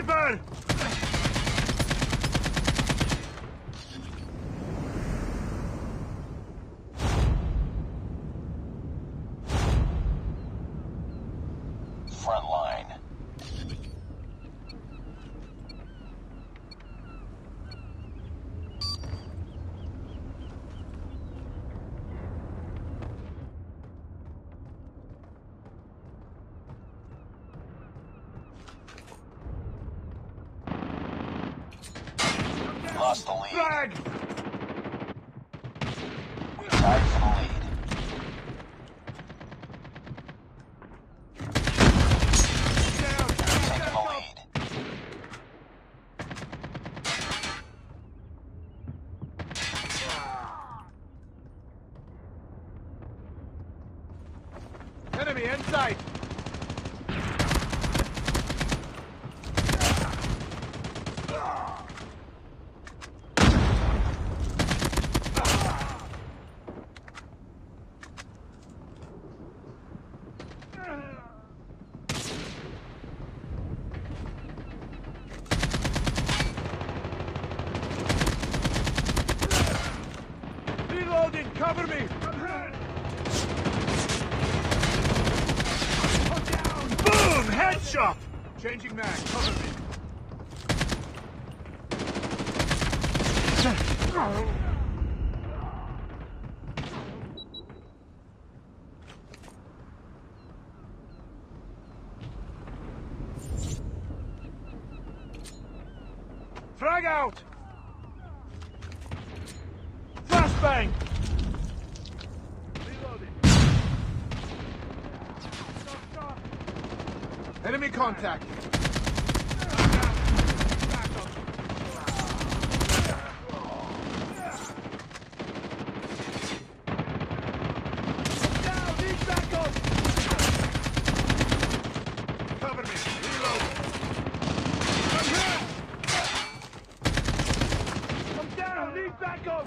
Sniper! Lost the lead. Flag! We've tied for the lead. Down! We've taken the lead. Enemy in sight! Reloading! Cover! Boom! Headshot! Changing mag, cover me. Frag out! Flashbang! Enemy contact. Down, need backup. Cover me. Reload. I'm here. I'm down. Need backup.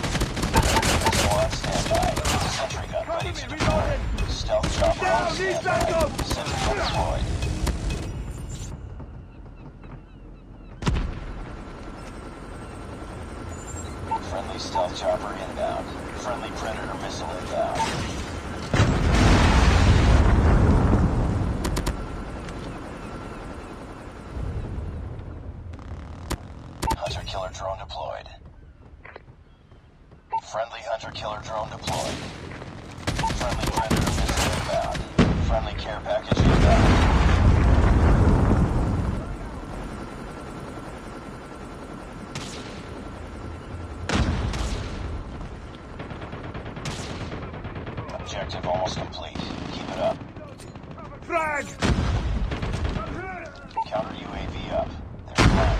Missile on standby. Sentry gun Cover ready me. to deploy. Reloading. Stealth chopper Down, on Friendly stealth chopper inbound. Friendly predator missile inbound. Hunter killer drone deployed. Friendly hunter killer drone deployed. Friendly predator missile inbound. Friendly care package inbound. Objective almost complete. Keep it up. Frag. Counter UAV up. They're flying.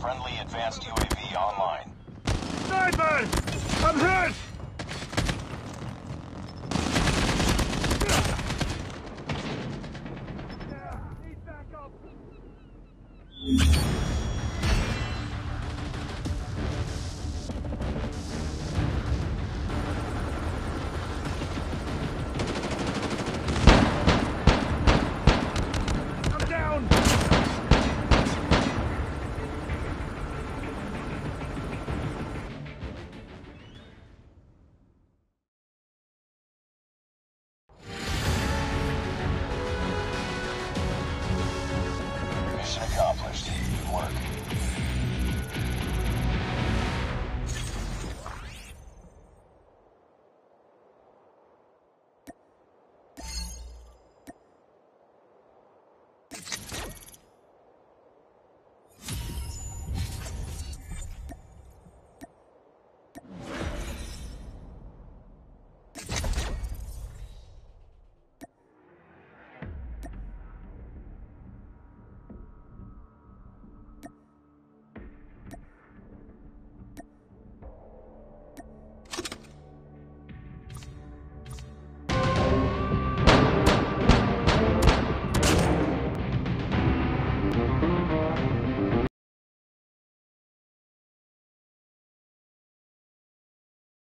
Friendly advanced UAV online. Sniper. I'm hit. work.